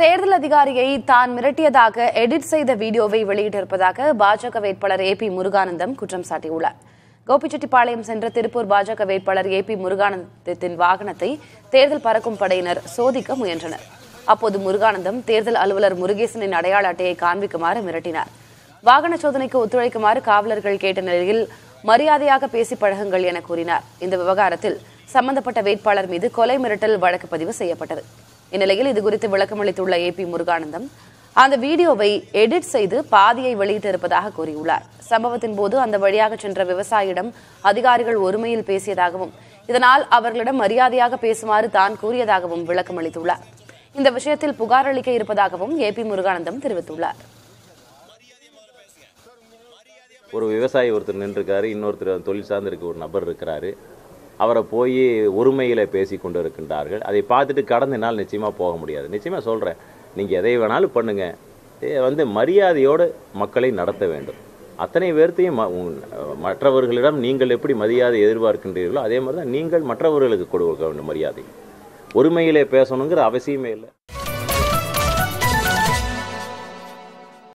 தேர்தல் அதிகாரியை தான் மிரட்டியதாக எடிட் செய்த வீடியோவை வெளியிட்டிருப்பதாக பாஜக வேட்பாளர் ஏ பி முருகானந்தம் குற்றம் சாட்டியுள்ளார். கோபிச்செட்டிப்பாளையம் சென்ற திருப்பூர் பாஜக வேட்பாளர் ஏ பி முருகானந்தத்தின் வாகனத்தை தேர்தல் பறக்கும் படையினர் சோதிக்க முயன்றனர். அப்போது முருகானந்தம் தேர்தல் அலுவலர் முருகேசனின் அடையாள அட்டையை காண்பிக்குமாறு மிரட்டினார். வாகன சோதனைக்கு ஒத்துழைக்குமாறு காவலர்கள் கேட்ட நிலையில் மரியாதையாக பேசி பழகுங்கள் என கூறினார். இந்த விவகாரத்தில் சம்பந்தப்பட்ட வேட்பாளர் மீது கொலை மிரட்டல் வழக்கு பதிவு செய்யப்பட்டது. இந்நிலையில் இதுகுறித்து விளக்கமளித்துள்ள ஏ பி முருகானந்தம் அந்த வீடியோவை எடிட் செய்து பாதியை வெளியிட்டிருப்பதாக கூறியுள்ளார். சம்பவத்தின் போது அந்த வழியாக சென்ற விவசாயியிடம் அதிகாரிகள் ஒருமையில் பேசியதாகவும் இதனால் அவர்களிடம் மரியாதையாக பேசுமாறு தான் கூறியதாகவும் விளக்கமளித்துள்ளார் இந்த விஷயத்தில் புகார் அளிக்க இருப்பதாகவும் ஏ பி முருகானந்தம் தெரிவித்துள்ளார். ஒரு விவசாயி ஒருத்தர் நின்றுருக்காரு இன்னொருத்தர் தொழில் சார்ந்து இருக்க ஒரு நபர் இருக்கிறாரு. அவரை போய் ஒருமையில் பேசி கொண்டு இருக்கின்றார்கள் அதை பார்த்துட்டு கடந்த நாள் நிச்சயமாக போக முடியாது. நிச்சயமாக சொல்கிறேன் நீங்கள் எதை வேணாலும் பண்ணுங்கள் வந்து மரியாதையோடு மக்களை நடத்த வேண்டும். அத்தனை பேர்த்தையும் ம- மற்றவர்களிடம் நீங்கள் எப்படி மரியாதை எதிர்பார்க்கின்றீர்களோ அதே மாதிரி தான் நீங்கள் மற்றவர்களுக்கு கொடுக்க வேண்டும் மரியாதை. ஒருமையிலே பேசணுங்கிற அவசியமே இல்லை.